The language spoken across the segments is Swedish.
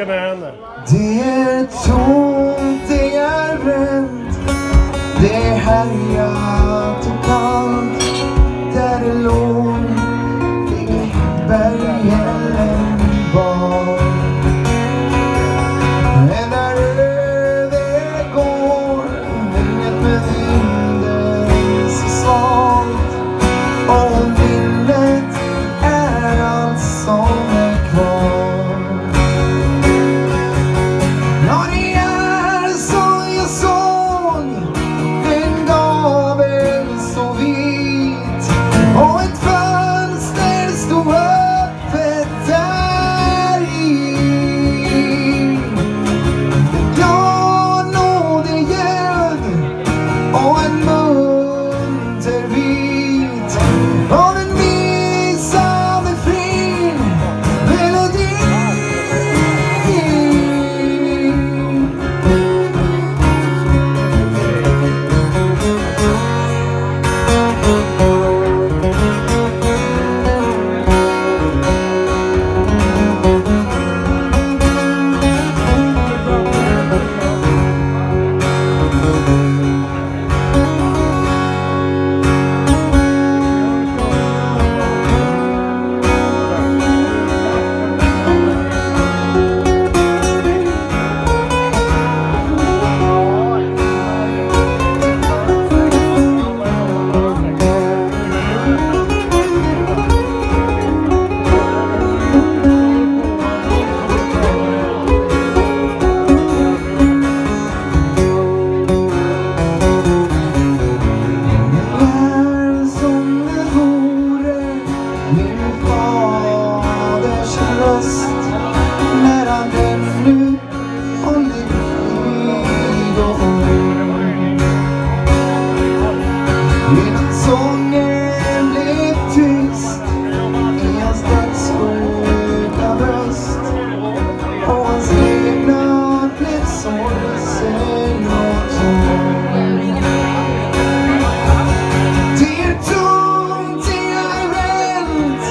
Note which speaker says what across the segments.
Speaker 1: saker när det händer. Det är tomt, det är bränt. Det är härjat och kallt. Där det låg, ligger bergen. Medan sången blev tyst i hans dödssjuka bröst och hans levnad blev sorgsen och tom. Det är tomt, det är rent,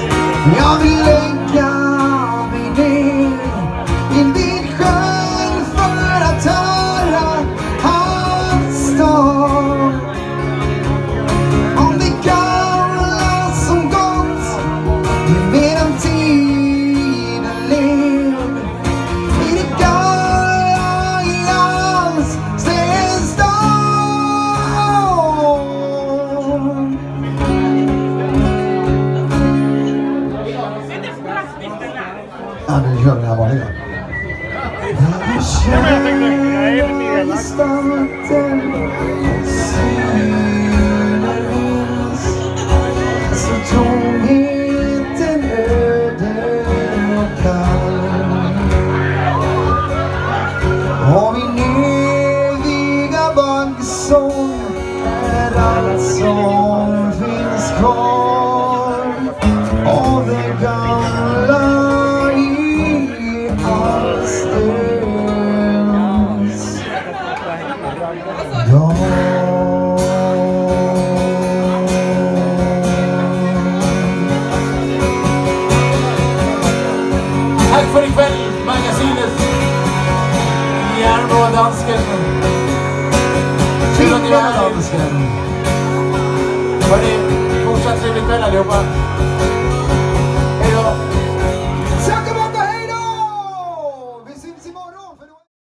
Speaker 1: jag vill
Speaker 2: Ja, nu kör vi den här vanliga.
Speaker 1: Så
Speaker 3: magasinet. Järnblå dansken.
Speaker 1: Kul att ni var här. dansken.
Speaker 3: Hörni, fortsatt trevlig kväll allihopa.